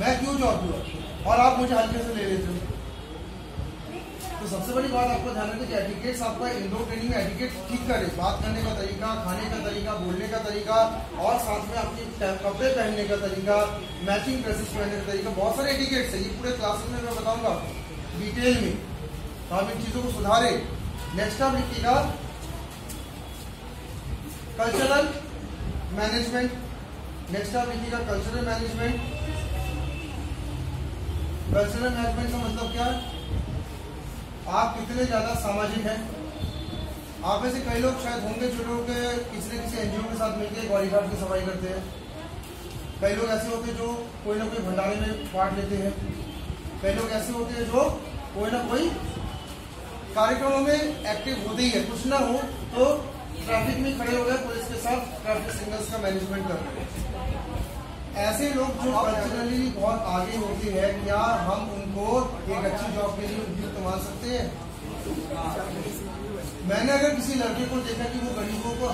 मैं क्यों जॉब दूँ और आप मुझे हल्के से ले लेते हो। तो सबसे बड़ी बात आपको ध्यान रखना कि एटिकेट्स आपका इंडोर ट्रेनिंग में एटिकेट ठीक करे बात करने का तरीका, खाने का तरीका, बोलने का तरीका, और साथ में आपके कपड़े पहनने का तरीका मैचिंग ड्रेसेस पहनने का तरीका, बहुत सारे एटिकेट्स है। ये पूरे क्लासेस में मैं बताऊँगा डिटेल में। तो आप इन चीज़ों को सुधारे। नेक्स्ट आप लिखिएगा कल्चरल मैनेजमेंट नेक्स्ट आप लिखिएगा कल्चरल मैनेजमेंट कल्चरल मैनेजमेंट का मतलब क्या आप कितने ज़्यादा सामाजिक हैं? आप में से कई लोग शायद होंगे जो लोग किसी न किसी एनजीओ के साथ मिलकर बॉडीगार्ड की सफ़ाई करते हैं। कई लोग ऐसे होते हैं जो कोई ना कोई भंडारे में पार्ट लेते हैं। कई लोग ऐसे होते हैं जो कोई ना कोई कार्यक्रमों में एक्टिव होते ही है। कुछ ना हो तो ट्रैफ़िक में खड़े हो गए, पुलिस के साथ ट्रैफ़िक सिग्नल्स का मैनेजमेंट कर रहे हैं। ऐसे लोग जो कल्चरली बहुत आगे होते हैं, क्या हम उनको एक अच्छी जॉब के लिए उपयुक्त मान सकते हैं? मैंने अगर किसी लड़के को देखा कि वो गरीबों को